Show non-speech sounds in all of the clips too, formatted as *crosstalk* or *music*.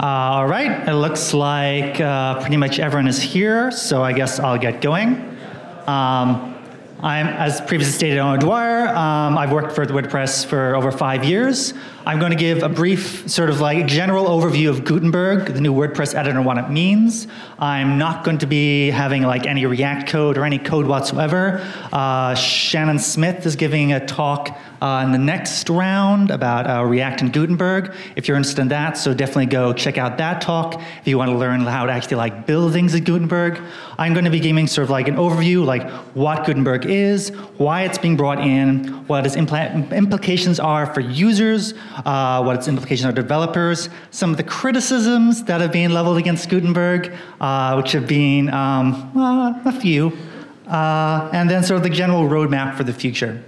All right, it looks like uh, pretty much everyone is here, so I guess I'll get going. Um, I'm, as previously stated, Eoin Dwyer. Um, I've worked for WordPress for over five years. I'm going to give a brief, sort of like general overview of Gutenberg, the new WordPress editor, and what it means. I'm not going to be having like any React code or any code whatsoever. Uh, Shannon Smith is giving a talk uh, in the next round about uh, React and Gutenberg. If you're interested in that, so definitely go check out that talk if you want to learn how to actually like build things in Gutenberg. I'm going to be giving sort of like an overview, like what Gutenberg is, why it's being brought in, what its impl implications are for users, uh, what its implications are developers, some of the criticisms that have been leveled against Gutenberg, uh, which have been um, uh, a few, uh, and then sort of the general roadmap for the future.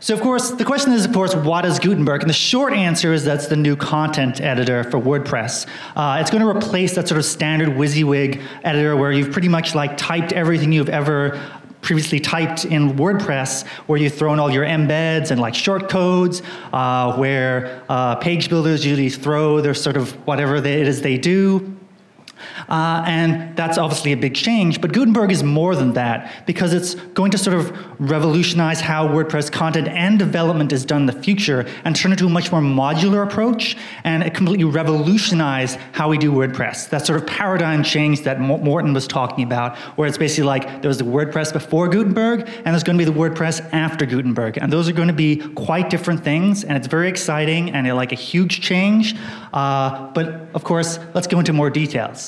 So of course, the question is, of course, what is Gutenberg? And the short answer is that's the new content editor for WordPress. Uh, it's going to replace that sort of standard WYSIWYG editor where you've pretty much like typed everything you've ever previously typed in WordPress, where you throw in all your embeds and like short codes, uh, where uh, page builders usually throw their sort of whatever it is they do. Uh, and that's obviously a big change, but Gutenberg is more than that because it's going to sort of revolutionize how WordPress content and development is done in the future and turn it to a much more modular approach and completely revolutionize how we do WordPress. That sort of paradigm change that Morten was talking about, where it's basically like there was the WordPress before Gutenberg and there's going to be the WordPress after Gutenberg. And those are going to be quite different things and it's very exciting and like a huge change. Uh, but of course, let's go into more details.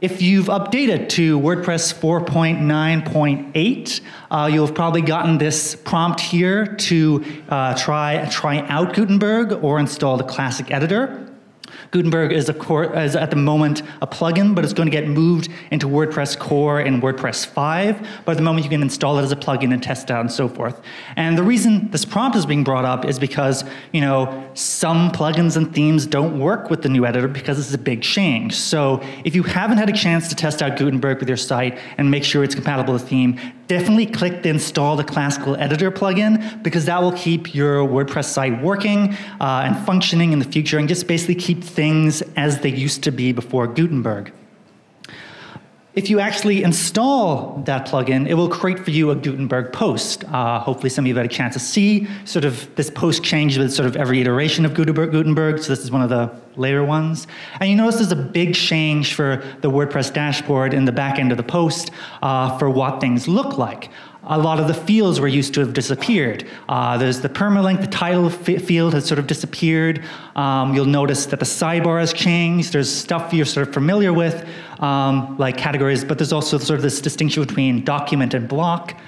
If you've updated to WordPress 4.9.8, uh, you'll have probably gotten this prompt here to uh, try, try out Gutenberg or install the classic editor. Gutenberg is, course, is, at the moment a plugin, but it's going to get moved into WordPress core in WordPress 5. But at the moment, you can install it as a plugin and test it out and so forth. And the reason this prompt is being brought up is because you know some plugins and themes don't work with the new editor because it's a big change. So if you haven't had a chance to test out Gutenberg with your site and make sure it's compatible with the theme, definitely click the install the classical editor plugin because that will keep your WordPress site working uh, and functioning in the future and just basically keep things as they used to be before Gutenberg. If you actually install that plugin, it will create for you a Gutenberg post. Uh, hopefully some of you have had a chance to see sort of this post change with sort of every iteration of Gutenberg, Gutenberg. So this is one of the later ones. And you notice there's a big change for the WordPress dashboard in the back end of the post uh, for what things look like a lot of the fields were used to have disappeared. Uh, there's the permalink, the title field has sort of disappeared. Um, you'll notice that the sidebar has changed. There's stuff you're sort of familiar with, um, like categories, but there's also sort of this distinction between document and block.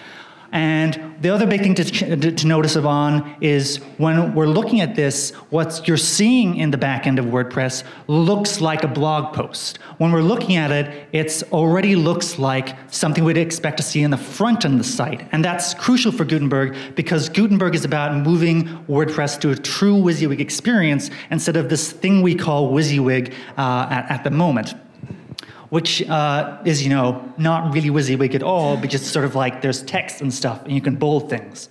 And the other big thing to, to, notice on is when we're looking at this, what you're seeing in the back end of WordPress looks like a blog post. When we're looking at it, it already looks like something we'd expect to see in the front end of the site. And that's crucial for Gutenberg because Gutenberg is about moving WordPress to a true WYSIWYG experience instead of this thing we call WYSIWYG uh, at, at the moment which uh, is, you know, not really WYSIWYG at all, but just sort of like there's text and stuff, and you can bold things.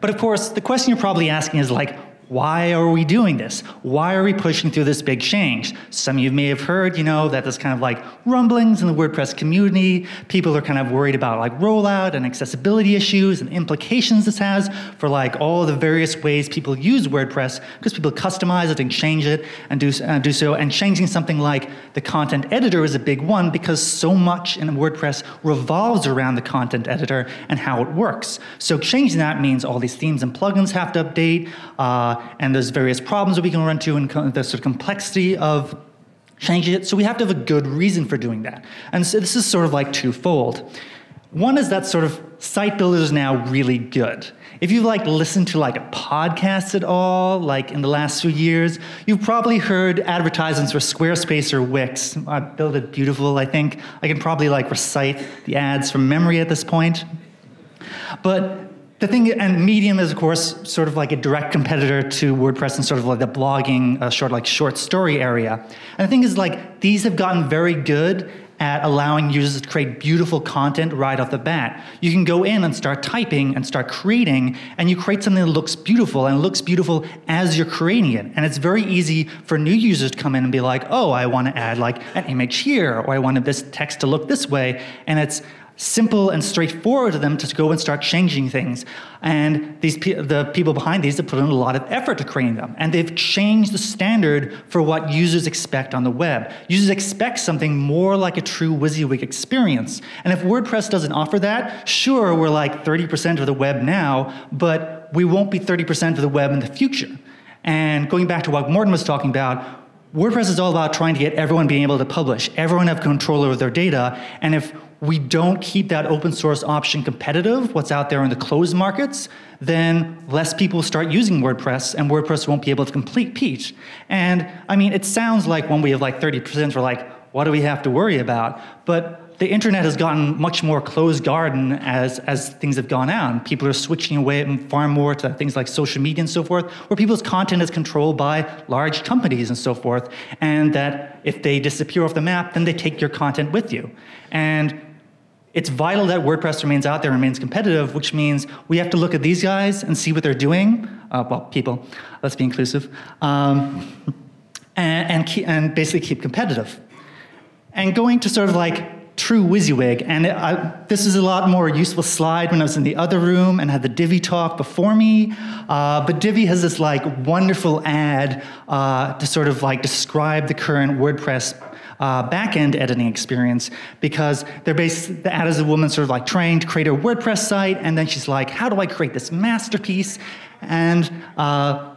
But of course, the question you're probably asking is like, why are we doing this? Why are we pushing through this big change? Some of you may have heard, you know, that there's kind of like rumblings in the WordPress community. People are kind of worried about like rollout and accessibility issues and implications this has for like all the various ways people use WordPress because people customize it and change it and do, uh, do so. And changing something like the content editor is a big one because so much in WordPress revolves around the content editor and how it works. So changing that means all these themes and plugins have to update. Uh, and there's various problems that we can run into and the sort of complexity of changing it. So we have to have a good reason for doing that. And so this is sort of like twofold. One is that sort of site builder is now really good. If you've like listened to like a podcast at all, like in the last few years, you've probably heard advertisements for Squarespace or Wix. Uh, I built it beautiful, I think. I can probably like recite the ads from memory at this point. But the thing, and Medium is of course sort of like a direct competitor to WordPress and sort of like the blogging, uh, short like short story area. And the thing is like these have gotten very good at allowing users to create beautiful content right off the bat. You can go in and start typing and start creating, and you create something that looks beautiful and looks beautiful as you're creating it. And it's very easy for new users to come in and be like, oh, I want to add like an image here, or I wanted this text to look this way. And it's simple and straightforward to them to go and start changing things. And these pe- the people behind these have put in a lot of effort to create them. And they've changed the standard for what users expect on the web. Users expect something more like a true WYSIWYG experience. And if WordPress doesn't offer that, sure, we're like 30% of the web now, but we won't be 30% of the web in the future. And going back to what Morten was talking about, WordPress is all about trying to get everyone being able to publish, everyone have control over their data, and if we don't keep that open source option competitive, what's out there in the closed markets, then less people start using WordPress and WordPress won't be able to complete Peach. And I mean, it sounds like when we have like 30%, we're like, what do we have to worry about? But the internet has gotten much more closed garden as, as things have gone out. People are switching away far more to things like social media and so forth, where people's content is controlled by large companies and so forth. And that if they disappear off the map, then they take your content with you. And it's vital that WordPress remains out there, remains competitive, which means we have to look at these guys and see what they're doing. Uh, well, people, let's be inclusive, um, *laughs* and, and, keep, and, basically keep competitive. And going to sort of like true WYSIWYG, and it, I, this is a lot more useful slide when I was in the other room and had the Divi talk before me. Uh, but Divi has this like wonderful ad uh, to sort of like describe the current WordPress uh, back-end editing experience because they're based, the ad is a woman sort of like trying to create a WordPress site, and then she's like, how do I create this masterpiece? And uh,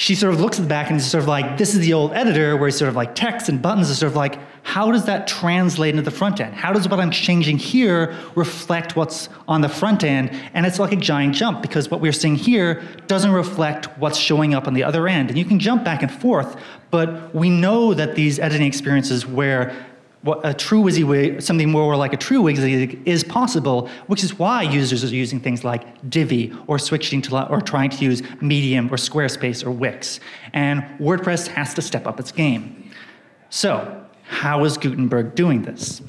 she sort of looks at the back and is sort of like, this is the old editor where it's sort of like text and buttons is sort of like, how does that translate into the front end? How does what I'm changing here reflect what's on the front end? And it's like a giant jump because what we're seeing here doesn't reflect what's showing up on the other end. And you can jump back and forth, but we know that these editing experiences where what a true WYSIWYG, something more like a true WYSIWYG is possible, which is why users are using things like Divi or switching to or trying to use Medium or Squarespace or Wix. And WordPress has to step up its game. So how is Gutenberg doing this?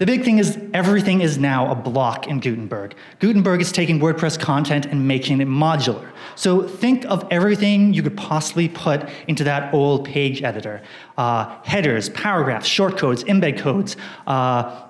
The big thing is everything is now a block in Gutenberg. Gutenberg is taking WordPress content and making it modular. So think of everything you could possibly put into that old page editor. Uh, headers, paragraphs, shortcodes, embed codes, uh,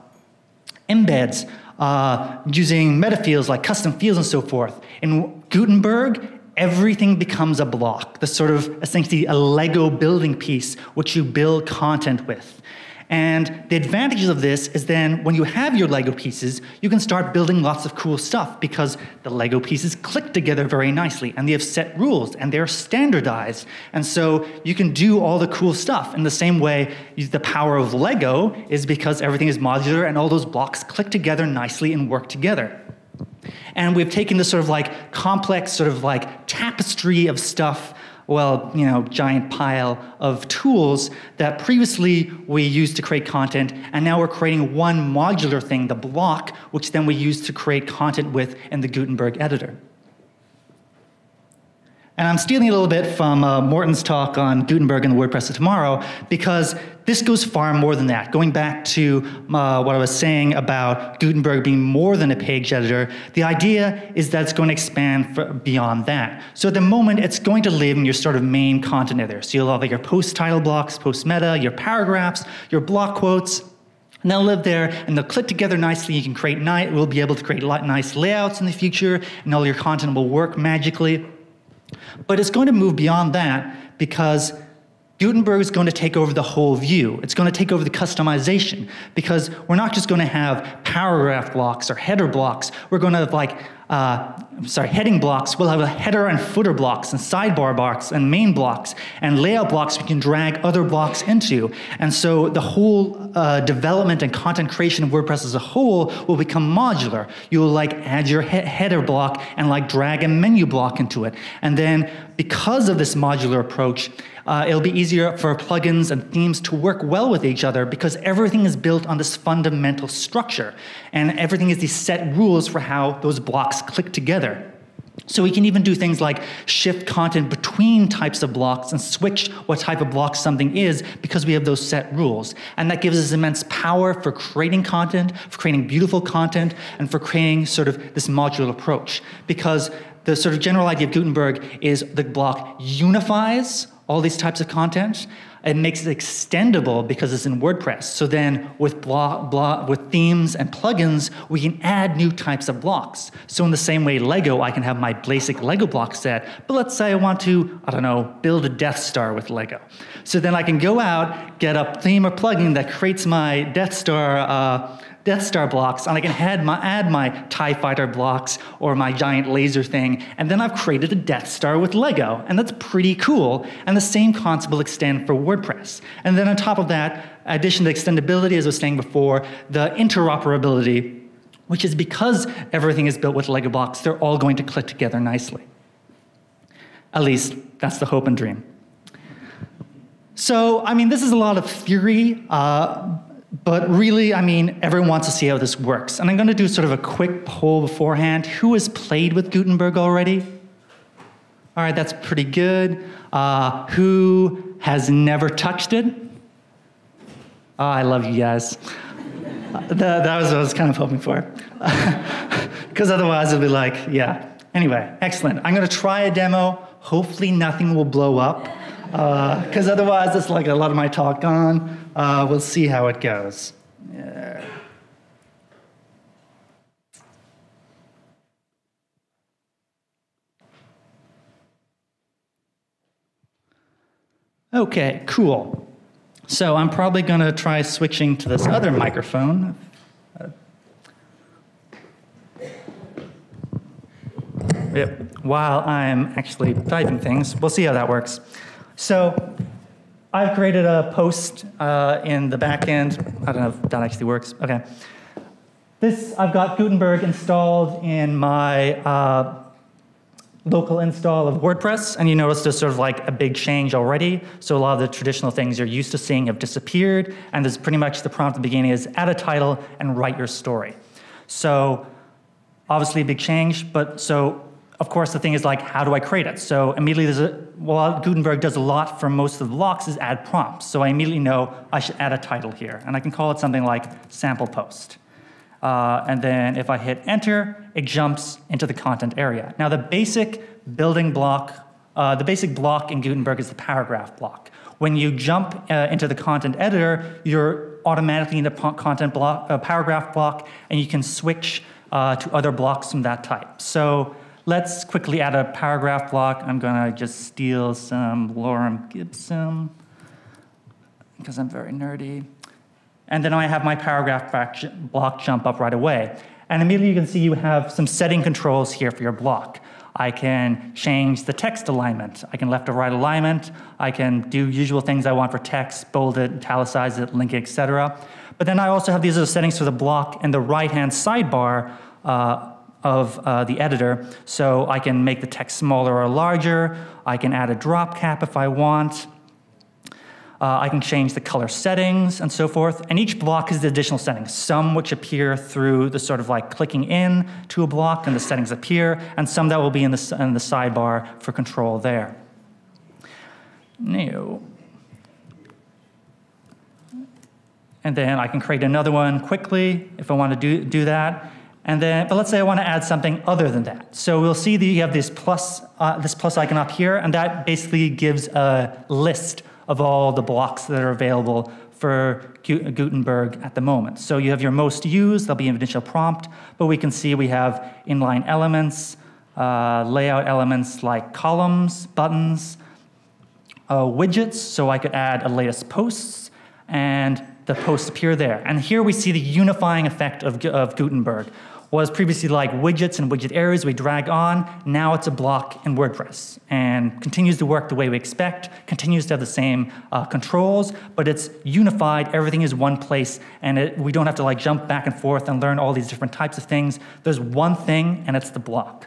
embeds, uh, using meta fields like custom fields and so forth. In Gutenberg, everything becomes a block, the sort of essentially a Lego building piece which you build content with. And the advantages of this is then when you have your Lego pieces, you can start building lots of cool stuff because the Lego pieces click together very nicely and they have set rules and they're standardized. And so you can do all the cool stuff. In the same way, the power of Lego is because everything is modular and all those blocks click together nicely and work together. And we've taken this sort of like complex, sort of like tapestry of stuff, well, you know, giant pile of tools that previously we used to create content, and now we're creating one modular thing, the block, which then we use to create content with in the Gutenberg editor. And I'm stealing a little bit from uh, Morten's talk on Gutenberg and the WordPress of tomorrow because this goes far more than that. Going back to uh, what I was saying about Gutenberg being more than a page editor, the idea is that it's going to expand beyond that. So at the moment, it's going to live in your sort of main content editor. So you'll have like your post title blocks, post meta, your paragraphs, your block quotes, and they'll live there and they'll click together nicely. You can create, we'll be able to create nice layouts in the future and all your content will work magically. But it's going to move beyond that because Gutenberg is going to take over the whole view. It's going to take over the customization because we're not just going to have paragraph blocks or header blocks. We're going to have like uh, sorry, heading blocks, we'll have a header and footer blocks and sidebar blocks and main blocks and layout blocks we can drag other blocks into. And so the whole uh, development and content creation of WordPress as a whole will become modular. You'll like add your he header block and like drag a menu block into it. And then because of this modular approach, uh, it'll be easier for plugins and themes to work well with each other because everything is built on this fundamental structure. And everything is these set rules for how those blocks click together. So we can even do things like shift content between types of blocks and switch what type of block something is because we have those set rules. And that gives us immense power for creating content, for creating beautiful content, and for creating sort of this modular approach. Because the sort of general idea of Gutenberg is the block unifies all these types of content it makes it extendable because it's in WordPress. So then with, blah, blah, with themes and plugins, we can add new types of blocks. So in the same way Lego, I can have my basic Lego block set, but let's say I want to, I don't know, build a Death Star with Lego. So then I can go out, get a theme or plugin that creates my Death Star uh, Death Star blocks, and I can add my, add my TIE fighter blocks or my giant laser thing, and then I've created a Death Star with Lego, and that's pretty cool. And the same concept will extend for WordPress. And then on top of that, addition to extendability, as I was saying before, the interoperability, which is because everything is built with Lego blocks, they're all going to click together nicely. At least, that's the hope and dream. So, I mean, this is a lot of theory, uh, but really, I mean, everyone wants to see how this works. And I'm going to do sort of a quick poll beforehand. Who has played with Gutenberg already? All right, that's pretty good. Uh, who has never touched it? Oh, I love you guys. Uh, that, that was what I was kind of hoping for. *laughs* Because otherwise, it'll be like, yeah. Anyway, excellent. I'm going to try a demo. Hopefully, nothing will blow up. Because uh, otherwise, it's like a lot of my talk gone. Uh, we'll see how it goes. Yeah. Okay, cool. So I'm probably going to try switching to this other microphone. Yep. While I'm actually typing things, we'll see how that works. So I've created a post uh, in the back end. I don't know if that actually works. Okay. This, I've got Gutenberg installed in my uh, local install of WordPress, and you notice there's sort of like a big change already. So a lot of the traditional things you're used to seeing have disappeared, and there's pretty much the prompt at the beginning is add a title and write your story. So obviously a big change, but so of course, the thing is like, how do I create it? So immediately there's a, well, Gutenberg does a lot for most of the blocks is add prompts. So I immediately know I should add a title here. And I can call it something like sample post. Uh, and then if I hit enter, it jumps into the content area. Now the basic building block, uh, the basic block in Gutenberg is the paragraph block. When you jump uh, into the content editor, you're automatically in the content block, uh, paragraph block, and you can switch uh, to other blocks from that type. So Let's quickly add a paragraph block. I'm going to just steal some Lorem Ipsum because I'm very nerdy. And then I have my paragraph block jump up right away. And immediately you can see you have some setting controls here for your block. I can change the text alignment. I can left or right alignment. I can do usual things I want for text, bold it, italicize it, link it, etc. But then I also have these other settings for the block in the right-hand sidebar uh, of uh, the editor. So I can make the text smaller or larger. I can add a drop cap if I want. Uh, I can change the color settings and so forth. And each block is the additional settings, some which appear through the sort of like clicking in to a block and the settings appear, and some that will be in the, in the sidebar for control there. New. And then I can create another one quickly if I want to do, do that. And then, but let's say I want to add something other than that. So we'll see that you have this plus, uh, this plus icon up here, and that basically gives a list of all the blocks that are available for Gutenberg at the moment. So you have your most used, there'll be an initial prompt, but we can see we have inline elements, uh, layout elements like columns, buttons, uh, widgets, so I could add a latest posts, and the posts appear there. And here we see the unifying effect of, of Gutenberg was previously like widgets and widget areas we drag on. Now it's a block in WordPress and continues to work the way we expect, continues to have the same uh, controls, but it's unified. Everything is one place and it, we don't have to like jump back and forth and learn all these different types of things. There's one thing and it's the block.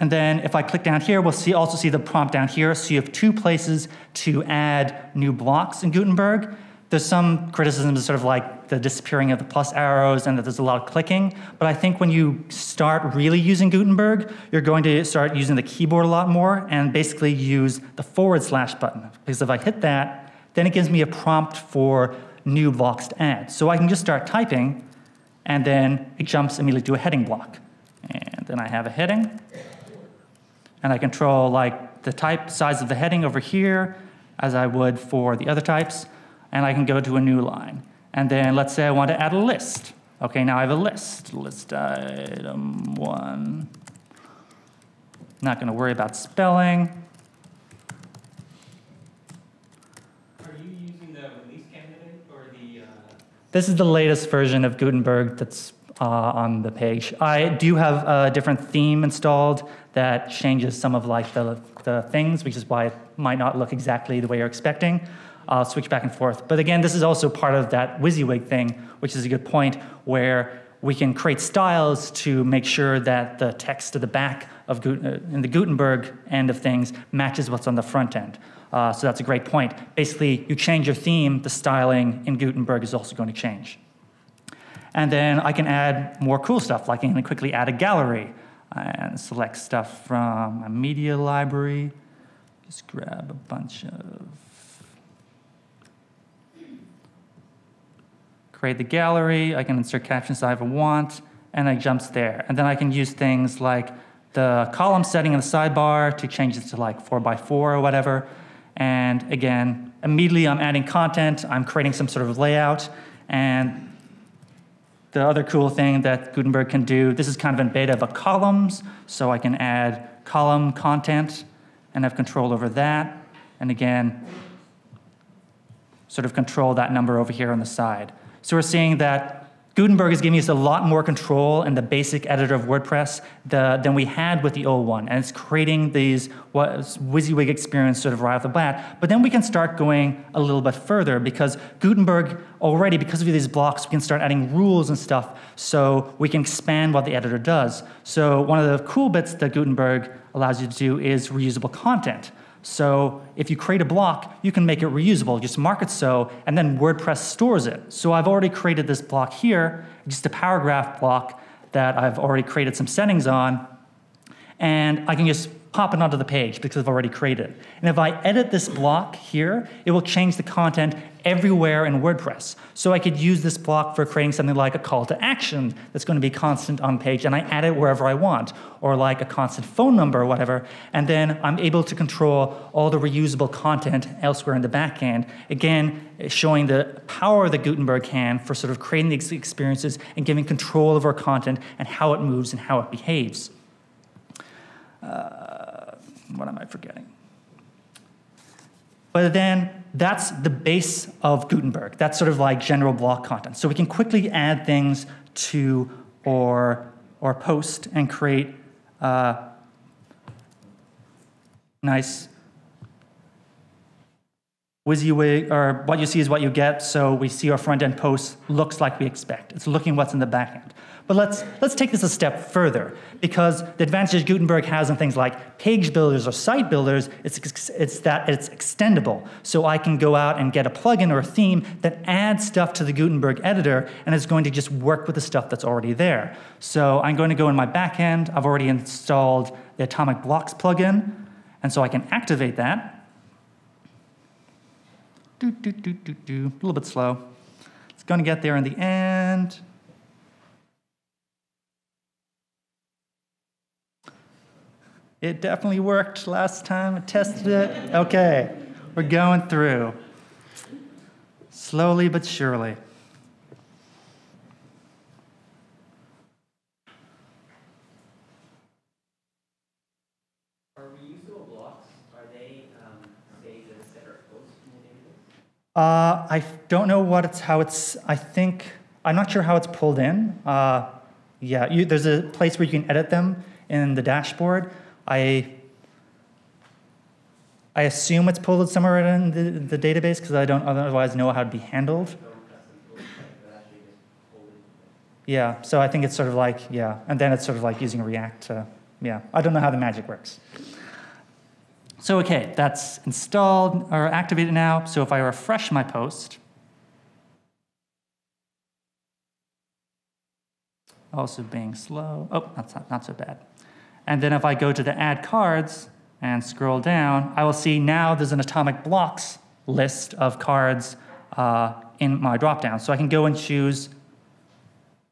And then if I click down here, we'll see, also see the prompt down here. So you have two places to add new blocks in Gutenberg. There's some criticisms, sort of like the disappearing of the plus arrows and that there's a lot of clicking. But I think when you start really using Gutenberg, you're going to start using the keyboard a lot more and basically use the forward slash button. Because if I hit that, then it gives me a prompt for new blocks to add. So I can just start typing and then it jumps immediately to a heading block. And then I have a heading and I control like the type size of the heading over here as I would for the other types and I can go to a new line. And then let's say I want to add a list. Okay, now I have a list. List item one. Not going to worry about spelling. Are you using the release candidate or the? Uh... This is the latest version of Gutenberg that's uh, on the page. I do have a different theme installed that changes some of like the, the things, which is why it might not look exactly the way you're expecting uh, switch back and forth. But again, this is also part of that WYSIWYG thing, which is a good point, where we can create styles to make sure that the text at the back of uh, in the Gutenberg end of things matches what's on the front end. Uh, so that's a great point. Basically, you change your theme, the styling in Gutenberg is also going to change. And then I can add more cool stuff, like I can quickly add a gallery and select stuff from a media library. Just grab a bunch of create the gallery, I can insert captions I want, and it jumps there. And then I can use things like the column setting in the sidebar to change it to like four by four or whatever. And again, immediately I'm adding content, I'm creating some sort of layout, and the other cool thing that Gutenberg can do, this is kind of in beta of a columns, so I can add column content and have control over that. And again, sort of control that number over here on the side. So we're seeing that Gutenberg is giving us a lot more control in the basic editor of WordPress the, than we had with the old one. And it's creating these what, WYSIWYG experience sort of right off the bat. But then we can start going a little bit further because Gutenberg already, because of these blocks, we can start adding rules and stuff so we can expand what the editor does. So one of the cool bits that Gutenberg allows you to do is reusable content. So if you create a block, you can make it reusable. Just mark it so, and then WordPress stores it. So I've already created this block here, just a paragraph block that I've already created some settings on, and I can just pop it onto the page because I've already created. And if I edit this block here, it will change the content everywhere in WordPress. So I could use this block for creating something like a call to action that's going to be constant on page, and I add it wherever I want, or like a constant phone number or whatever, and then I'm able to control all the reusable content elsewhere in the backend. Again, showing the power that Gutenberg can for sort of creating these experiences and giving control of our content and how it moves and how it behaves. What am I forgetting? But then that's the base of Gutenberg. That's sort of like general block content. So we can quickly add things to or, our post and create uh, nice WYSIWYG, or what you see is what you get. So we see our front end post looks like we expect. It's looking what's in the back end. But let's, let's take this a step further because the advantage Gutenberg has in things like page builders or site builders, it's, it's that it's extendable. So I can go out and get a plugin or a theme that adds stuff to the Gutenberg editor and it's going to just work with the stuff that's already there. So I'm going to go in my backend. I've already installed the Atomic Blocks plugin, and so I can activate that. Do, do, do, do, do. A little bit slow. It's going to get there in the end. It definitely worked last time. I tested it. Okay, we're going through. Slowly but surely. Are reusable blocks, are they um, saved as separate posts in the database? Uh, I don't know what it's, how it's, I think, I'm not sure how it's pulled in. Uh, yeah, you, there's a place where you can edit them in the dashboard. I I assume it's pulled somewhere in the, the database because I don't otherwise know how it'd be handled. Yeah, so I think it's sort of like, yeah, and then it's sort of like using React to, yeah, I don't know how the magic works. So, okay, that's installed or activated now. So if I refresh my post, also being slow. Oh, that's not, not so bad. And then if I go to the add cards and scroll down, I will see now there's an atomic blocks list of cards uh, in my dropdown. So I can go and choose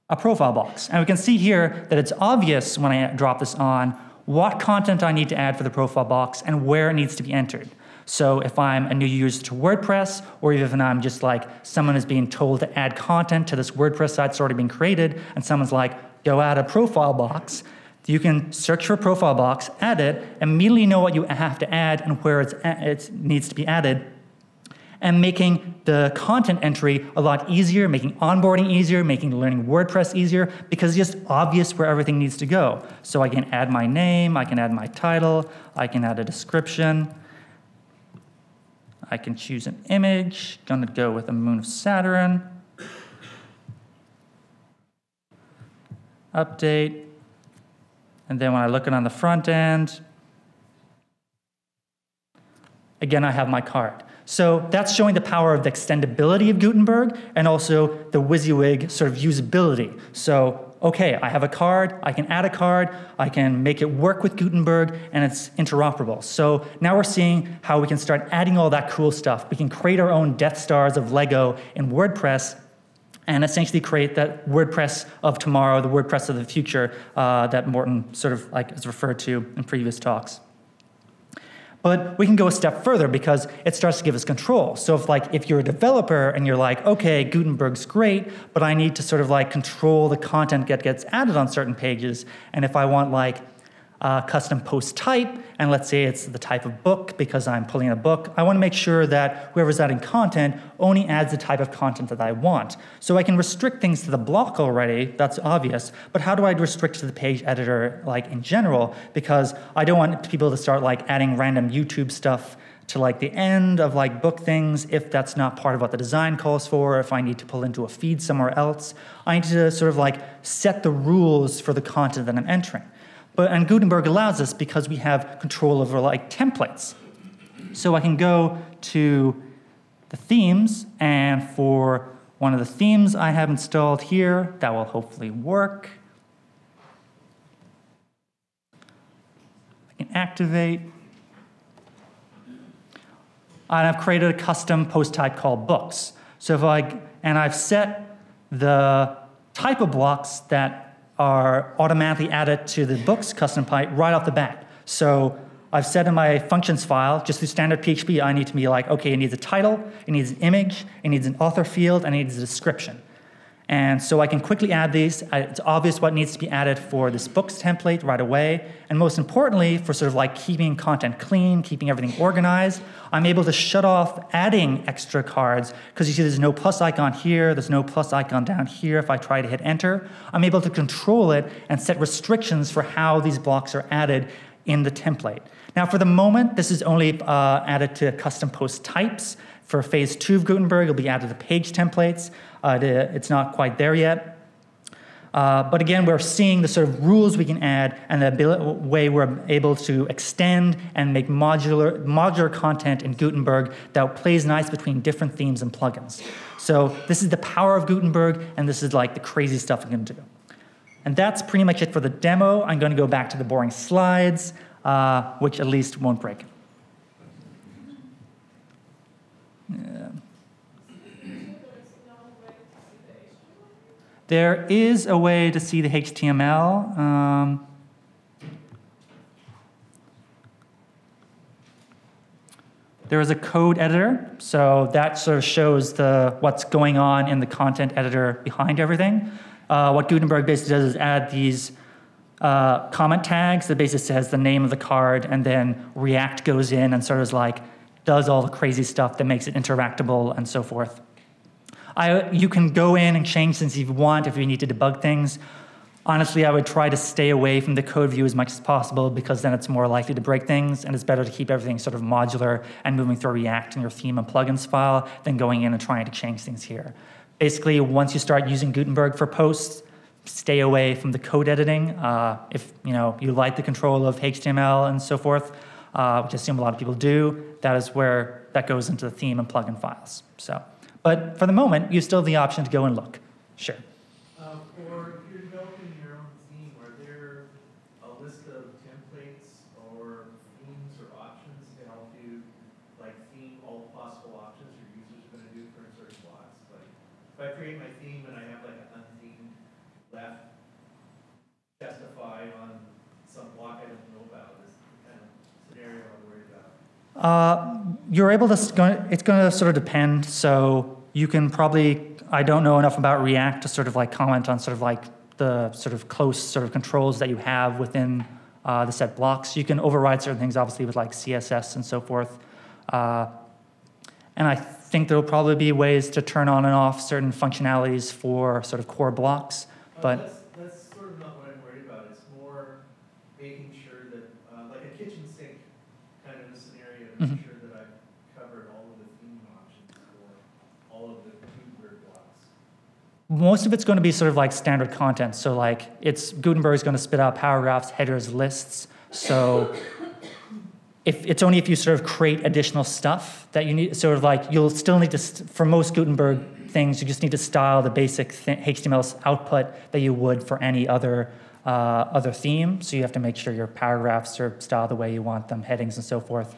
a profile box. And we can see here that it's obvious when I drop this on what content I need to add for the profile box and where it needs to be entered. So if I'm a new user to WordPress, or even if I'm just like someone is being told to add content to this WordPress site that's already been created, and someone's like, go add a profile box, you can search for a profile box, add it, immediately know what you have to add and where it's, it needs to be added, and making the content entry a lot easier, making onboarding easier, making learning WordPress easier, because it's just obvious where everything needs to go. So I can add my name, I can add my title, I can add a description, I can choose an image, gonna go with a moon of Saturn. Update. And then when I look it on the front end, again, I have my card. So that's showing the power of the extendability of Gutenberg and also the WYSIWYG sort of usability. So, okay, I have a card, I can add a card, I can make it work with Gutenberg, and it's interoperable. So now we're seeing how we can start adding all that cool stuff. We can create our own Death Stars of Lego in WordPress and essentially create that WordPress of tomorrow, the WordPress of the future uh, that Morten sort of like has referred to in previous talks. But we can go a step further because it starts to give us control. So if like if you're a developer and you're like, okay, Gutenberg's great, but I need to sort of like control the content that gets added on certain pages. And if I want like uh, custom post type, and let's say it's the type of book because I'm pulling a book, I want to make sure that whoever's adding content only adds the type of content that I want. So I can restrict things to the block already, that's obvious, but how do I restrict to the page editor like in general? Because I don't want people to start like adding random YouTube stuff to like the end of like book things if that's not part of what the design calls for, if I need to pull into a feed somewhere else. I need to sort of like set the rules for the content that I'm entering. But and Gutenberg allows us because we have control over like templates. So I can go to the themes, and for one of the themes I have installed here, that will hopefully work. I can activate. And I've created a custom post type called books. So if I, and I've set the type of blocks that are automatically added to the books custom type right off the bat. So I've said in my functions file, just through standard PHP, I need to be like, okay, it needs a title, it needs an image, it needs an author field, and it needs a description. And so I can quickly add these. It's obvious what needs to be added for this books template right away. And most importantly, for sort of like keeping content clean, keeping everything organized, I'm able to shut off adding extra cards because you see there's no plus icon here, there's no plus icon down here if I try to hit enter. I'm able to control it and set restrictions for how these blocks are added in the template. Now, for the moment, this is only uh, added to custom post types. For phase two of Gutenberg, it'll be added to page templates. Uh, it's not quite there yet. Uh, but again, we're seeing the sort of rules we can add and the way we're able to extend and make modular, modular content in Gutenberg that plays nice between different themes and plugins. So this is the power of Gutenberg, and this is like the crazy stuff we can do. And that's pretty much it for the demo. I'm going to go back to the boring slides, uh, which at least won't break. Yeah. There is a way to see the HTML. Um, there is a code editor, so that sort of shows the what's going on in the content editor behind everything. Uh, what Gutenberg basically does is add these uh, comment tags that basically says the name of the card, and then React goes in and sort of like does all the crazy stuff that makes it interactable and so forth. I, you can go in and change things if you want, if you need to debug things. Honestly, I would try to stay away from the code view as much as possible because then it's more likely to break things, and it's better to keep everything sort of modular and moving through React in your theme and plugins file than going in and trying to change things here. Basically, once you start using Gutenberg for posts, stay away from the code editing. Uh, if you know you like the control of HTML and so forth, uh, which I assume a lot of people do, that is where that goes into the theme and plugin files. So, but for the moment, you still have the option to go and look. Sure. Uh, for if you're developing your own theme, are there a list of templates or themes or options to help you like theme all possible options your users are gonna do for certain blocks? Like, if I create my theme and I have like an unthemed left justify on some block I don't know about, this kind of scenario I'm worried about. Uh, you're able to, it's going to sort of depend. So you can probably, I don't know enough about React to sort of like comment on sort of like the sort of close sort of controls that you have within uh, the set blocks. You can override certain things, obviously, with like CSS and so forth. Uh, and I think there will probably be ways to turn on and off certain functionalities for sort of core blocks. But That's, that's sort of not what I'm worried about, it's more making sure that, uh, like a kitchen sink kind of a scenario, to Mhm. make sure that I've covered all of the theme options for all of the Gutenberg blocks. Most of it's going to be sort of like standard content. So like it's Gutenberg's going to spit out paragraphs, headers, lists. So if it's only if you sort of create additional stuff that you need, sort of like you'll still need to for most Gutenberg things, you just need to style the basic th- HTML output that you would for any other uh, other theme. So you have to make sure your paragraphs are styled the way you want them, headings and so forth.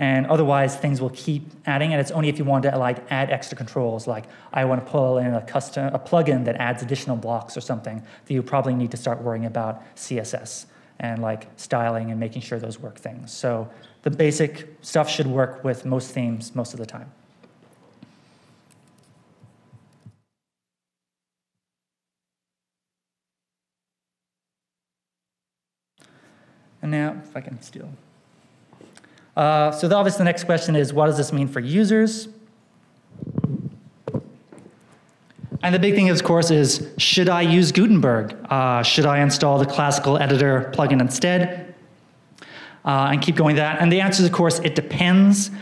And otherwise, things will keep adding, and it's only if you want to like add extra controls, like I want to pull in a custom a plugin that adds additional blocks or something, that you probably need to start worrying about CSS and like styling and making sure those work things. So the basic stuff should work with most themes most of the time. And now, if I can steal. Uh, so the, obviously, the next question is, what does this mean for users? And the big thing, of course, is should I use Gutenberg? Uh, should I install the classical editor plugin instead? Uh, and keep going that. And the answer is, of course, it depends.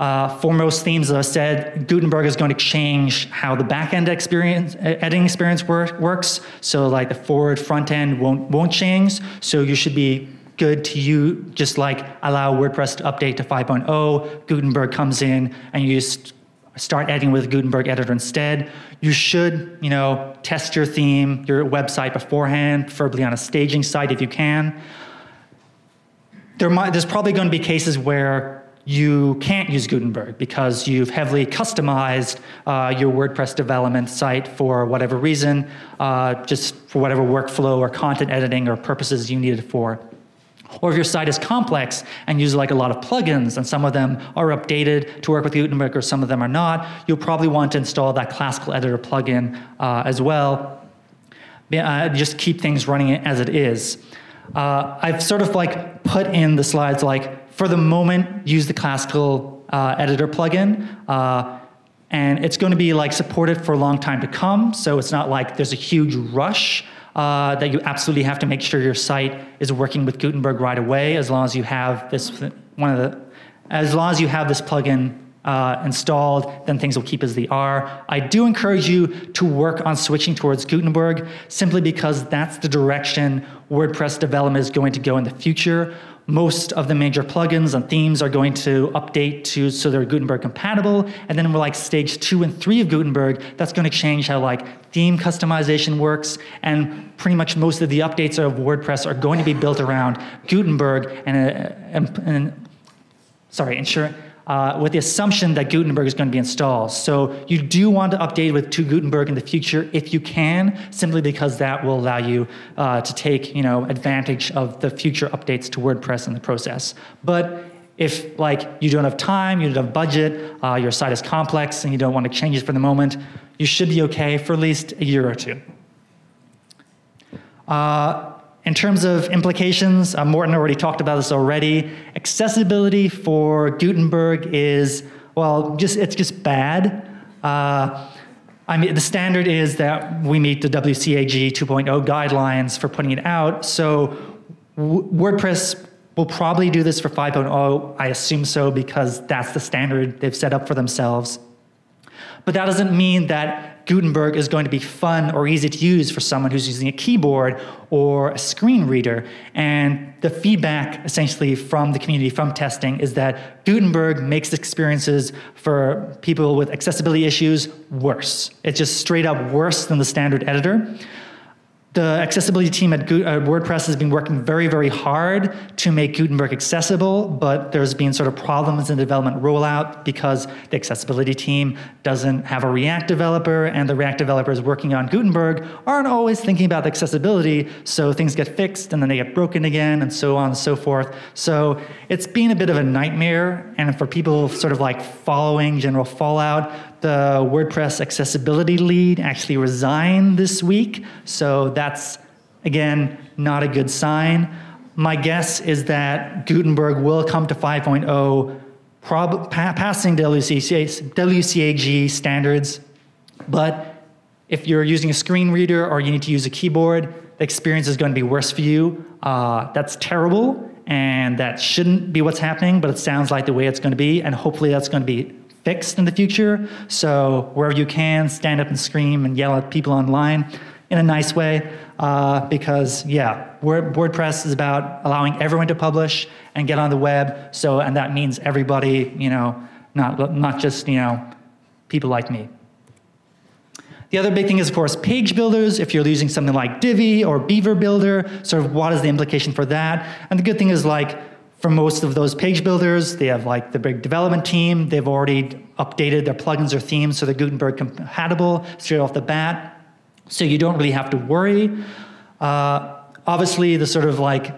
Uh, for most themes, as I said, Gutenberg is going to change how the backend experience, editing experience wor- works. So, like the forward front end won't won't change. So you should be good to you just like allow WordPress to update to 5.0. Gutenberg comes in and you just start editing with Gutenberg editor instead. You should, you know, test your theme, your website beforehand, preferably on a staging site if you can. There might, there's probably going to be cases where you can't use Gutenberg because you've heavily customized uh, your WordPress development site for whatever reason, uh, just for whatever workflow or content editing or purposes you need it for. Or if your site is complex and uses like a lot of plugins and some of them are updated to work with Gutenberg or some of them are not, you'll probably want to install that classical editor plugin uh, as well. Uh, just keep things running as it is. Uh, I've sort of like put in the slides like for the moment use the classical uh, editor plugin. Uh, and it's going to be like supported for a long time to come. So it's not like there's a huge rush uh, that you absolutely have to make sure your site is working with Gutenberg right away. As long as you have this one of the, as long as you have this plugin uh, installed, then things will keep as they are. I do encourage you to work on switching towards Gutenberg simply because that's the direction WordPress development is going to go in the future. Most of the major plugins and themes are going to update to so they're Gutenberg compatible, and then we're like stage two and three of Gutenberg. That's going to change how like theme customization works, and pretty much most of the updates of WordPress are going to be built around Gutenberg and, uh, and, and sorry, ensure uh, with the assumption that Gutenberg is going to be installed. So you do want to update with to Gutenberg in the future if you can, simply because that will allow you uh, to take you know advantage of the future updates to WordPress in the process. But if like you don't have time, you don't have budget, uh, your site is complex, and you don't want to change it for the moment, you should be okay for at least a year or two. Uh, in terms of implications, uh, Morten already talked about this already. Accessibility for Gutenberg is, well, just it's just bad. Uh, I mean, the standard is that we meet the WCAG 2.0 guidelines for putting it out. So WordPress will probably do this for 5.0. I assume so because that's the standard they've set up for themselves. But that doesn't mean that Gutenberg is going to be fun or easy to use for someone who's using a keyboard or a screen reader. And the feedback essentially from the community, from testing, is that Gutenberg makes experiences for people with accessibility issues worse. It's just straight up worse than the standard editor. The accessibility team at, at uh, WordPress has been working very, very hard to make Gutenberg accessible, but there's been sort of problems in the development rollout because the accessibility team doesn't have a React developer, and the React developers working on Gutenberg aren't always thinking about the accessibility, so things get fixed and then they get broken again, and so on and so forth. So it's been a bit of a nightmare, and for people sort of like following general Fallout, the WordPress accessibility lead actually resigned this week, so that's again not a good sign. My guess is that Gutenberg will come to 5.0, prob- pa- passing WCAG, WCAG standards, but if you're using a screen reader or you need to use a keyboard, the experience is going to be worse for you. Uh, that's terrible, and that shouldn't be what's happening, but it sounds like the way it's going to be, and hopefully that's going to be fixed in the future. So wherever you can, stand up and scream and yell at people online in a nice way, uh, because yeah, Word, WordPress is about allowing everyone to publish and get on the web. So and that means everybody, you know, not not just you know people like me. The other big thing is, of course, page builders. If you're using something like Divi or Beaver Builder, sort of what is the implication for that? And the good thing is, like, for most of those page builders, they have like the big development team. They've already updated their plugins or themes so they're Gutenberg compatible straight off the bat. So you don't really have to worry. Uh, obviously, the sort of like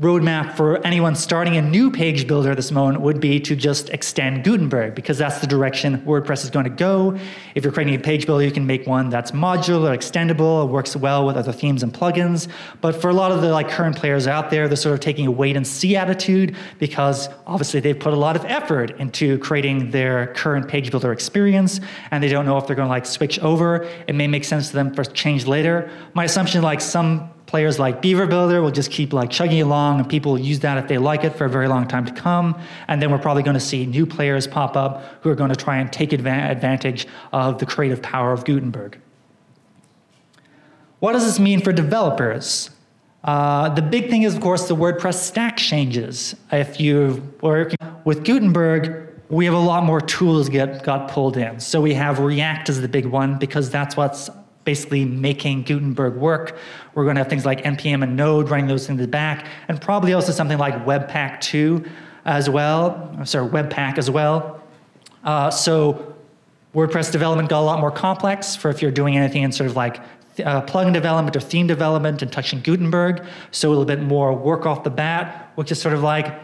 roadmap for anyone starting a new page builder this moment would be to just extend Gutenberg because that's the direction WordPress is going to go. If you're creating a page builder, you can make one that's modular, extendable, works well with other themes and plugins. But for a lot of the like current players out there, they're sort of taking a wait and see attitude because obviously they've put a lot of effort into creating their current page builder experience and they don't know if they're going to like switch over. It may make sense to them for change later. My assumption like some players like Beaver Builder will just keep like chugging along and people will use that if they like it for a very long time to come. And then we're probably going to see new players pop up who are going to try and take adva- advantage of the creative power of Gutenberg. What does this mean for developers? Uh, the big thing is, of course, the WordPress stack changes. If you're working with Gutenberg, we have a lot more tools get got pulled in. So we have React as the big one because that's what's basically making Gutenberg work. We're going to have things like npm and Node running those in the back, and probably also something like Webpack 2 as well. Sorry, Webpack as well. Uh, so WordPress development got a lot more complex for if you're doing anything in sort of like uh, plugin development or theme development and touching Gutenberg. So a little bit more work off the bat, which is sort of like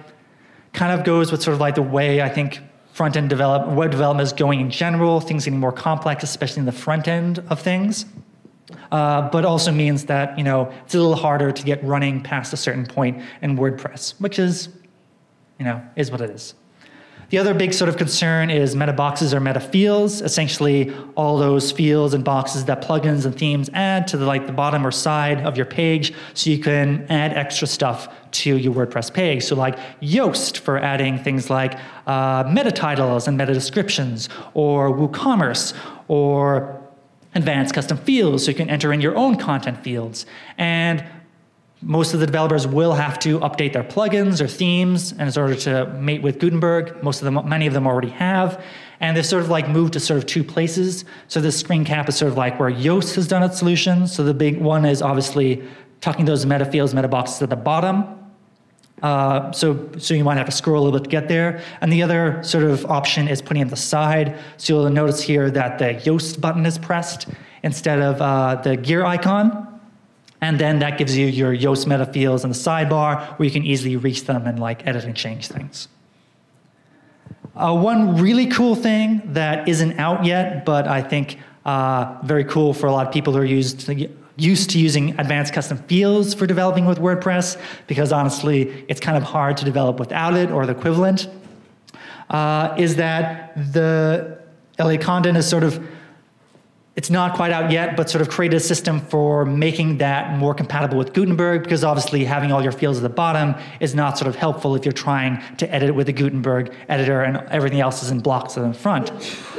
kind of goes with sort of like the way I think front end develop web development is going in general. Things getting more complex, especially in the front end of things. Uh, but also means that you know it's a little harder to get running past a certain point in WordPress, which is, you know, is what it is. The other big sort of concern is meta boxes or meta fields. Essentially, all those fields and boxes that plugins and themes add to the like the bottom or side of your page, so you can add extra stuff to your WordPress page. So, like Yoast for adding things like uh, meta titles and meta descriptions, or WooCommerce, or advanced custom fields, so you can enter in your own content fields. And most of the developers will have to update their plugins or themes in order to mate with Gutenberg. Most of them, many of them already have. And they've sort of like moved to sort of two places. So this screen cap is sort of like where Yoast has done its solution. So the big one is obviously tucking those meta fields, meta boxes at the bottom. Uh, so, so you might have to scroll a little bit to get there. And the other sort of option is putting it at the side. So you'll notice here that the Yoast button is pressed instead of uh, the gear icon. And then that gives you your Yoast meta fields in the sidebar where you can easily reach them and like edit and change things. Uh, one really cool thing that isn't out yet, but I think uh, very cool for a lot of people who are used to, used to using advanced custom fields for developing with WordPress, because honestly, it's kind of hard to develop without it or the equivalent, uh, is that the Elliot Condon is sort of it's not quite out yet, but sort of created a system for making that more compatible with Gutenberg, because obviously having all your fields at the bottom is not sort of helpful if you're trying to edit with the Gutenberg editor and everything else is in blocks in the front.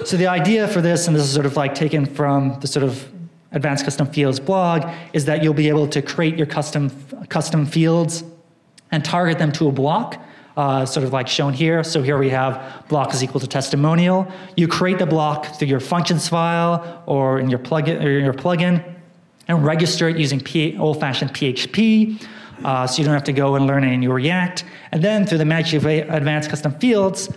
So the idea for this, and this is sort of like taken from the sort of Advanced Custom Fields blog, is that you'll be able to create your custom custom fields and target them to a block uh, sort of like shown here. So here we have block is equal to testimonial. You create the block through your functions file or in your plugin or your plugin. and register it using old-fashioned PHP. Uh, so you don't have to go and learn any new React. And then through the magic of advanced custom fields,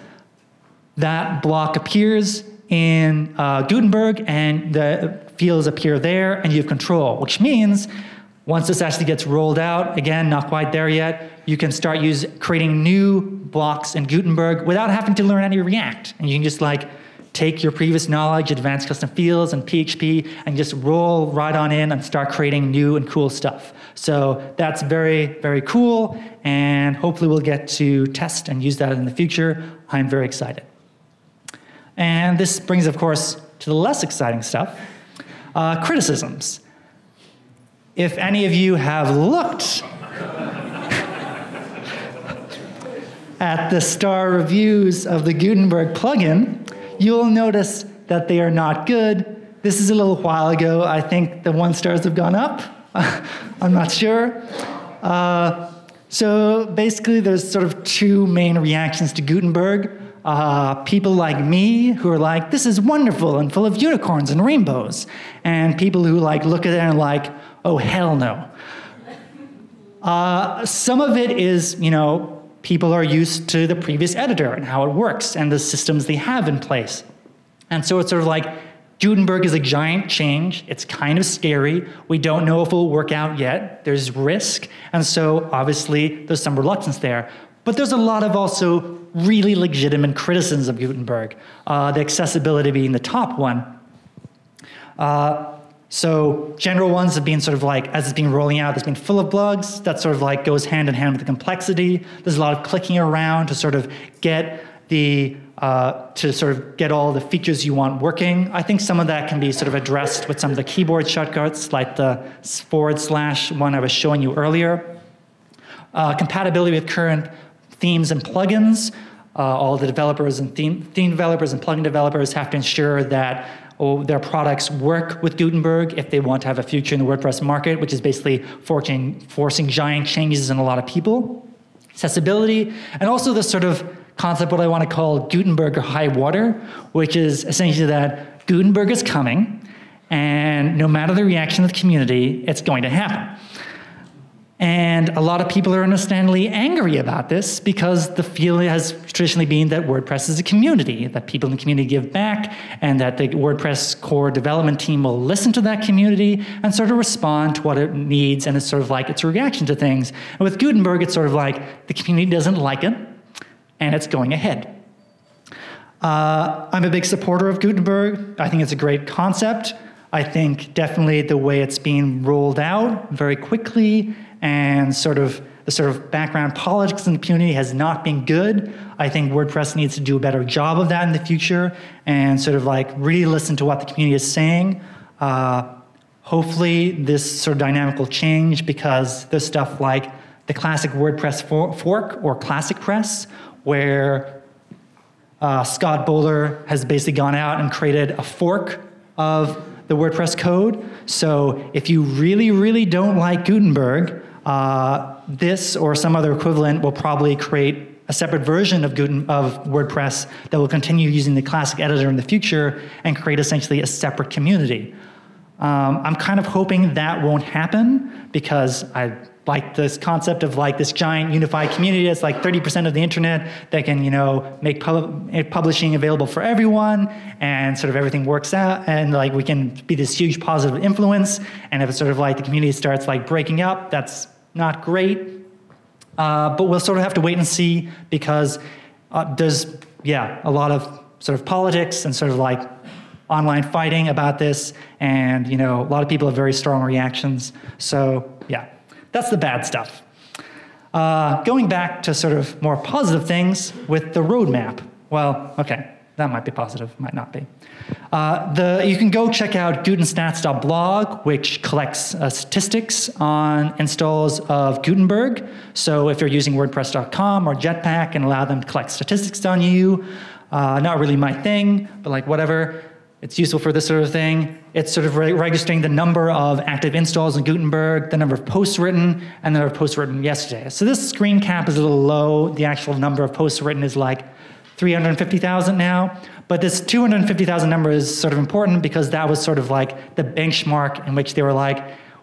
that block appears in uh, Gutenberg and the fields appear there and you have control, which means once this actually gets rolled out, again, not quite there yet, you can start use, creating new blocks in Gutenberg without having to learn any React. And you can just like take your previous knowledge, advanced custom fields and PHP, and just roll right on in and start creating new and cool stuff. So that's very, very cool, and hopefully we'll get to test and use that in the future. I'm very excited. And this brings, of course, to the less exciting stuff, uh, criticisms. If any of you have looked at the star reviews of the Gutenberg plugin, you'll notice that they are not good. This is a little while ago. I think the one stars have gone up. *laughs* I'm not sure. Uh, so basically, there's sort of two main reactions to Gutenberg. Uh, people like me who are like, this is wonderful and full of unicorns and rainbows. And people who like look at it and are like, oh, hell no. Uh, some of it is, you know, people are used to the previous editor and how it works and the systems they have in place. And so it's sort of like Gutenberg is a giant change. It's kind of scary. We don't know if it will work out yet. There's risk. And so obviously there's some reluctance there. But there's a lot of also really legitimate criticisms of Gutenberg, uh, the accessibility being the top one. Uh, so general ones have been sort of like, as it's been rolling out, it's been full of bugs. That sort of like goes hand in hand with the complexity. There's a lot of clicking around to sort of get the, uh, to sort of get all the features you want working. I think some of that can be sort of addressed with some of the keyboard shortcuts, like the forward slash one I was showing you earlier. Uh, compatibility with current themes and plugins. Uh, all the developers and theme, theme developers and plugin developers have to ensure that or their products work with Gutenberg if they want to have a future in the WordPress market, which is basically forcing, forcing giant changes in a lot of people. Accessibility, and also the sort of concept what I want to call Gutenberg high water, which is essentially that Gutenberg is coming, and no matter the reaction of the community, it's going to happen. And a lot of people are understandably angry about this because the feeling has traditionally been that WordPress is a community, that people in the community give back, and that the WordPress core development team will listen to that community and sort of respond to what it needs, and it's sort of like its reaction to things. And with Gutenberg, it's sort of like the community doesn't like it, and it's going ahead. Uh, I'm a big supporter of Gutenberg. I think it's a great concept. I think definitely the way it's being rolled out very quickly and sort of the sort of background politics in the community has not been good. I think WordPress needs to do a better job of that in the future and sort of like really listen to what the community is saying. Uh, hopefully, this sort of dynamic will change because there's stuff like the classic WordPress for fork or Classic Press, where uh, Scott Bowler has basically gone out and created a fork of the WordPress code. So if you really, really don't like Gutenberg, uh, this or some other equivalent will probably create a separate version of, Guten, of WordPress that will continue using the classic editor in the future and create essentially a separate community. Um, I'm kind of hoping that won't happen because I like this concept of like this giant unified community that's like 30% of the internet that can you know make pub publishing available for everyone and sort of everything works out and like we can be this huge positive influence and if it's sort of like the community starts like breaking up that's not great. Uh, but we'll sort of have to wait and see because uh, there's, yeah, a lot of sort of politics and sort of like online fighting about this. And, you know, a lot of people have very strong reactions. So, yeah, that's the bad stuff. Uh, going back to sort of more positive things with the roadmap. Well, okay, that might be positive, might not be. Uh, the, you can go check out gutenstats.blog, which collects uh, statistics on installs of Gutenberg. So if you're using WordPress.com or Jetpack and allow them to collect statistics on you, uh, not really my thing, but like whatever. It's useful for this sort of thing. It's sort of re registering the number of active installs in Gutenberg, the number of posts written, and the number of posts written yesterday. So this screen cap is a little low. The actual number of posts written is like 350,000 now. But this 250,000 number is sort of important because that was sort of like the benchmark in which they were like,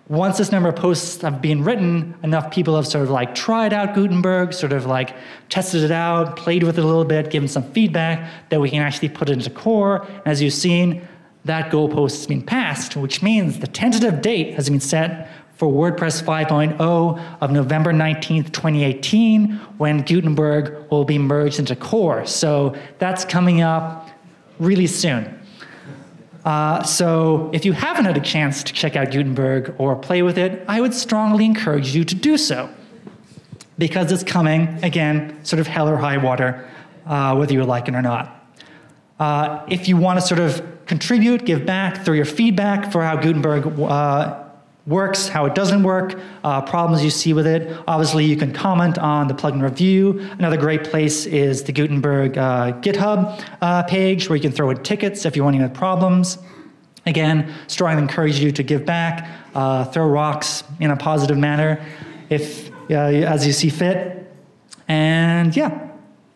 once this number of posts have been written, enough people have sort of like tried out Gutenberg, sort of like tested it out, played with it a little bit, given some feedback that we can actually put it into core. And as you've seen, that goalpost has been passed, which means the tentative date has been set for WordPress 5.0 of November 19th, 2018, when Gutenberg will be merged into core. So that's coming up really soon. Uh, so if you haven't had a chance to check out Gutenberg or play with it, I would strongly encourage you to do so. Because it's coming, again, sort of hell or high water, uh, whether you like it or not. Uh, if you want to sort of contribute, give back through your feedback for how Gutenberg uh, works, how it doesn't work, uh, problems you see with it. Obviously, you can comment on the plugin review. Another great place is the Gutenberg uh, GitHub uh, page where you can throw in tickets if you're running into problems. Again, strongly encourage you to give back, uh, throw rocks in a positive manner if uh, as you see fit. And yeah,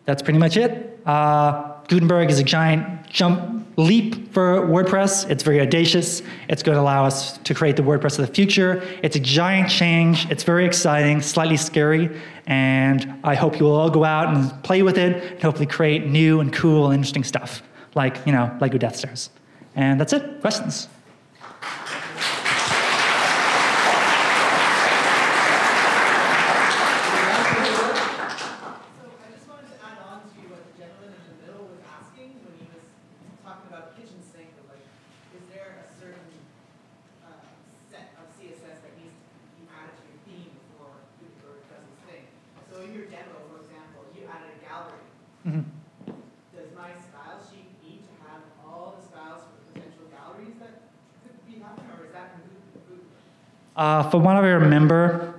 that's pretty much it. Uh, Gutenberg is a giant jump leap for WordPress. It's very audacious. It's going to allow us to create the WordPress of the future. It's a giant change. It's very exciting, slightly scary, and I hope you will all go out and play with it and hopefully create new and cool and interesting stuff, like you know, Lego Death Stars. And that's it. Questions? So I just wanted to add on to what the gentleman in the middle was asking when he was talking about the kitchen sink, of like, is there a certain, uh, set of CSS that needs to be added to your theme before Gutenberg does its thing? So in your demo, for example, you added a Mhm. Does my style sheet need to have all the styles for potential galleries that could be happening, or is that Uh, from what I remember,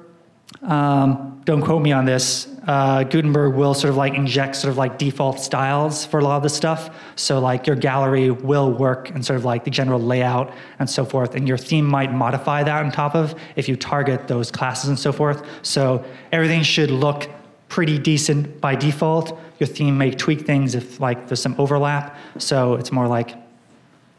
um, don't quote me on this. Uh, Gutenberg will sort of like inject sort of like default styles for a lot of this stuff. So like your gallery will work and sort of like the general layout and so forth, and your theme might modify that on top of if you target those classes and so forth. So everything should look pretty decent by default. Your theme may tweak things if like there's some overlap. So it's more like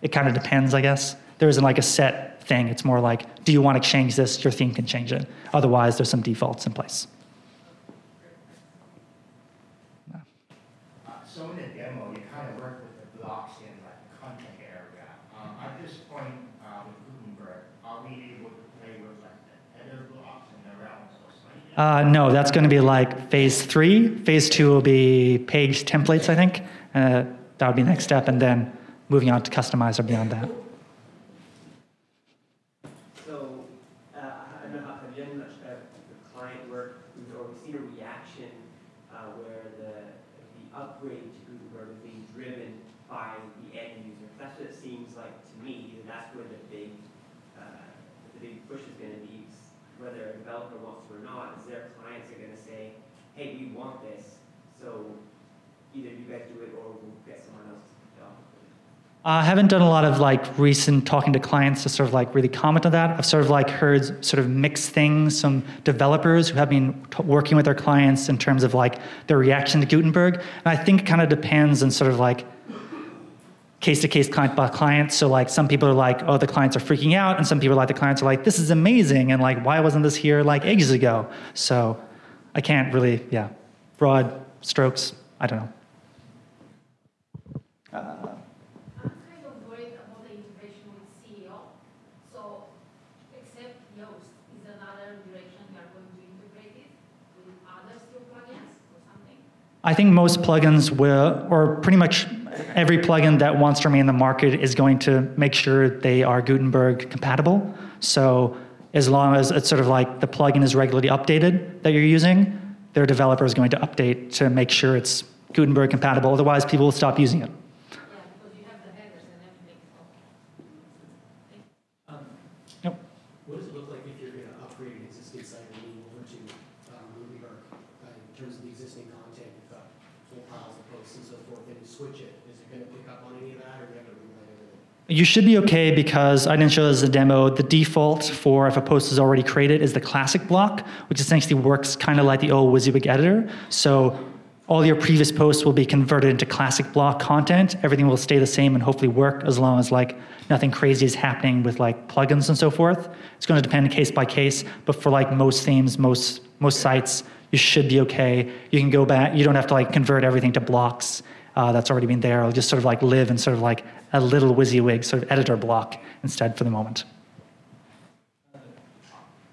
it kind of depends, I guess. There isn't like a set thing. It's more like, do you want to change this? Your theme can change it. Otherwise, there's some defaults in place. Uh, So in the demo, you kind of work with the blocks in like the content area. Um, At this point, uh, with Gutenberg, are we able to play with like the header blocks and the realms or something? Uh, no, that's going to be like phase three. Phase two will be page templates, I think. Uh, that would be next step, and then moving on to customizer beyond that. So, uh, I don't know, have you done much uh, client work, or we've seen a reaction uh, where the, the upgrade to Gutenberg is being driven by the end user? That's what it seems like to me, and that's where the big, uh, the big push is gonna be, whether a developer wants to or not, is their clients are gonna say, hey, we want this, so either you guys do it or we'll get someone else to develop it. Uh, I haven't done a lot of like recent talking to clients to sort of like really comment on that. I've sort of like heard sort of mixed things. Some developers who have been working with their clients in terms of like their reaction to Gutenberg. And I think it kind of depends on sort of like case to case, client by client. So like some people are like, oh, the clients are freaking out, and some people are like the clients are like, this is amazing, and like why wasn't this here like ages ago? So I can't really, yeah, broad strokes. I don't know. Uh, I'm kind of worried about the integration with SEO. So, except Yoast, is another direction you are going to integrate it with other still plugins or something? I think most plugins will, or pretty much every plugin that wants to remain in the market is going to make sure they are Gutenberg compatible. So as long as it's sort of like the plugin is regularly updated that you're using, their developer is going to update to make sure it's Gutenberg compatible. Otherwise, people will stop using it. Yeah, because you have the headers and everything, so. Um, Yep. What does it look like if you're gonna upgrade an existing site and move over to, um, Gutenberg, uh, in terms of the existing content, you've got full piles of posts and so forth, and you switch it, is it gonna pick up on any of that, or do you have to rewrite everything? You should be okay because I didn't show this as a demo. The default for if a post is already created is the classic block, which essentially works kind of like the old WYSIWYG editor. So all your previous posts will be converted into classic block content. Everything will stay the same and hopefully work as long as like nothing crazy is happening with like plugins and so forth. It's going to depend case by case, but for like most themes, most most sites, you should be okay. You can go back. You don't have to like convert everything to blocks uh, that's already been there. It'll just sort of like live in sort of like a little WYSIWYG sort of editor block instead for the moment.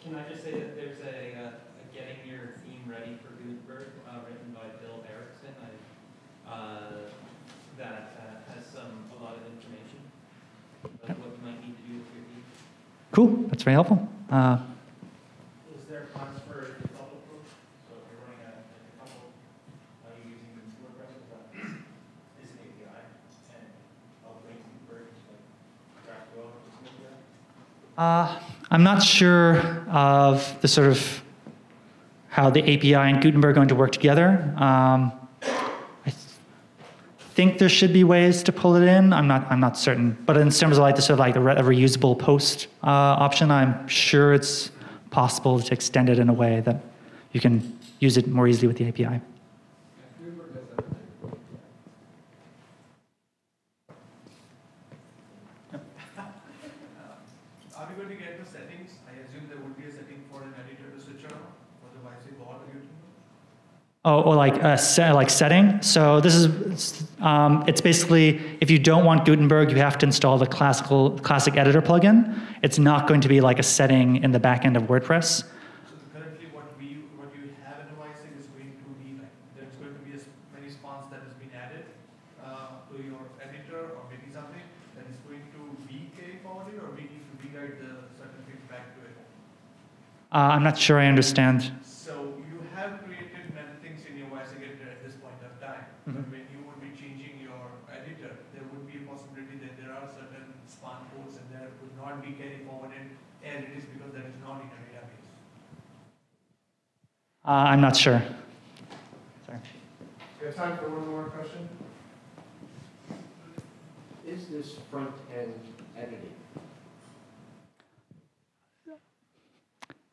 Can I just say that there's a, uh, a getting your theme ready for Gutenberg, uh, written by Bill Erickson, I, uh, that, uh, has some, a lot of information, about what you might need to do with your theme. Cool. That's very helpful. Uh, Is there plans for a decoupled approach? So if you're running a, like a decoupled, are you using WordPress as a, is an API? And I'll bring Gutenberg to like GraphQL or something like that? Uh, I'm not sure of the sort of how the API and Gutenberg are going to work together. Um, I th- think there should be ways to pull it in. I'm not. I'm not certain. But in terms of like the sort of like the re- reusable post uh, option, I'm sure it's possible to extend it in a way that you can use it more easily with the API. Are we going to get the settings? I assume there would be a setting for an editor to switch on, otherwise it will Oh, or like a set, like setting. So this is, um, it's basically if you don't want Gutenberg, you have to install the classical classic editor plugin. It's not going to be like a setting in the back end of WordPress. So the- currently what we, what you have in Devising is going to be like, there's going to be a s- many spawns that has been added uh, to your editor or maybe something that is going to be carry forwarded or we need to rewrite the certain things back to it. Uh, I'm not sure I understand. So you have created many things in your Devising editor at this point of time. But Mhm. when you would be changing your editor, there would be a possibility that there are certain span codes and that would not be carry forwarded as it is because that is not in a database. Uh, I'm not sure. Sorry. We have time for one more question? Is this front-end editing?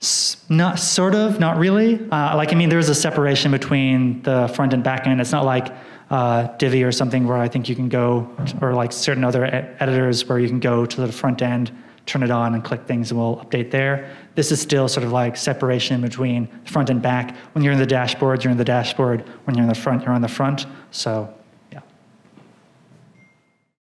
S- Not sort of, not really. Uh, like I mean, there's a separation between the front and back end. It's not like uh, Divi or something where I think you can go, or like certain other e- editors where you can go to the front end, turn it on, and click things, and we'll update there. This is still sort of like separation between front and back. When you're in the dashboard, you're in the dashboard. When you're in the front, you're on the front. So